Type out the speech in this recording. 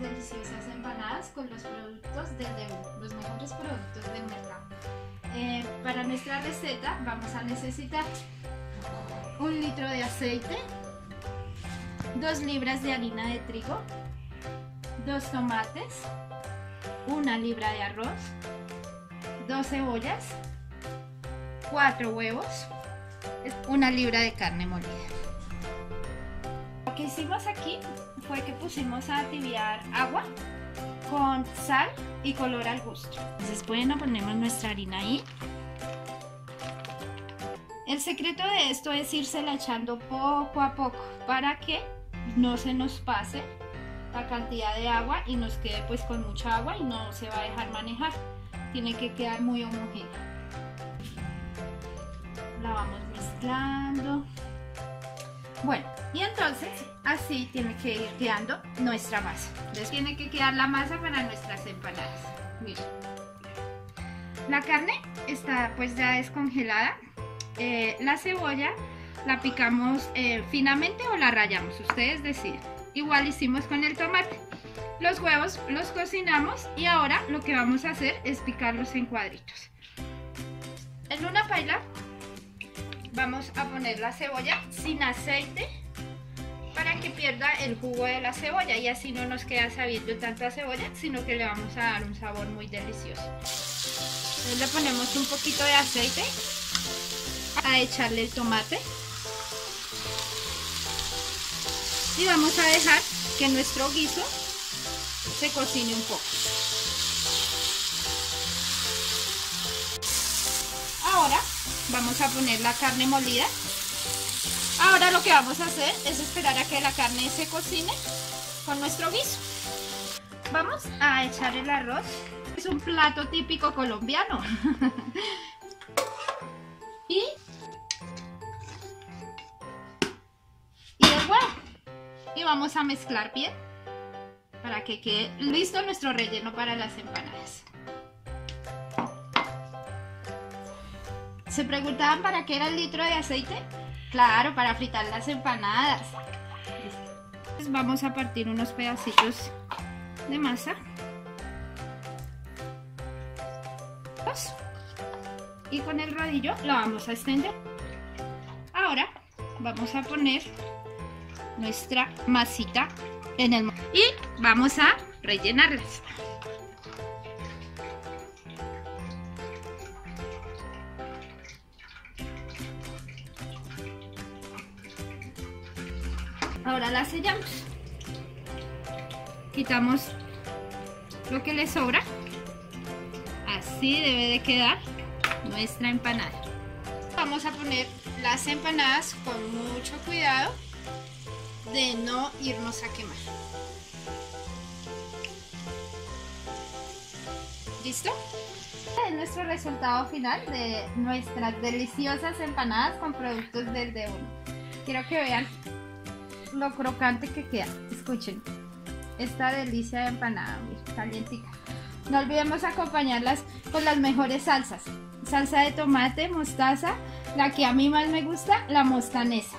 deliciosas empanadas con los productos del DEU, los mejores productos del mercado. Eh, para nuestra receta vamos a necesitar un litro de aceite, dos libras de harina de trigo, dos tomates, una libra de arroz, dos cebollas, cuatro huevos, una libra de carne molida. Hicimos aquí fue que pusimos a tibiar agua con sal y color al gusto. Entonces bueno, ponemos nuestra harina ahí. El secreto de esto es la echando poco a poco para que no se nos pase la cantidad de agua y nos quede pues con mucha agua y no se va a dejar manejar. Tiene que quedar muy homogénea. La vamos mezclando. Bueno, y entonces así tiene que ir quedando nuestra masa. Entonces tiene que quedar la masa para nuestras empanadas. Miren. La carne está pues ya descongelada. Eh, la cebolla la picamos eh, finamente o la rayamos, ustedes deciden. Igual hicimos con el tomate. Los huevos los cocinamos y ahora lo que vamos a hacer es picarlos en cuadritos. En una paila vamos a poner la cebolla sin aceite que pierda el jugo de la cebolla y así no nos queda sabiendo tanta cebolla, sino que le vamos a dar un sabor muy delicioso. Entonces le ponemos un poquito de aceite a echarle el tomate y vamos a dejar que nuestro guiso se cocine un poco. Ahora vamos a poner la carne molida. Ahora lo que vamos a hacer es esperar a que la carne se cocine con nuestro guiso. Vamos a echar el arroz. Es un plato típico colombiano. y, y el huevo. Y vamos a mezclar bien para que quede listo nuestro relleno para las empanadas. ¿Se preguntaban para qué era el litro de aceite? Claro, para fritar las empanadas. vamos a partir unos pedacitos de masa. Y con el rodillo lo vamos a extender. Ahora vamos a poner nuestra masita en el... Y vamos a rellenarlas. Ahora la sellamos. Quitamos lo que le sobra. Así debe de quedar nuestra empanada. Vamos a poner las empanadas con mucho cuidado de no irnos a quemar. ¿Listo? Este es nuestro resultado final de nuestras deliciosas empanadas con productos del D1. Quiero que vean lo crocante que queda. Escuchen, esta delicia de empanada, calientita. No olvidemos acompañarlas con las mejores salsas. Salsa de tomate, mostaza, la que a mí más me gusta, la mostanesa.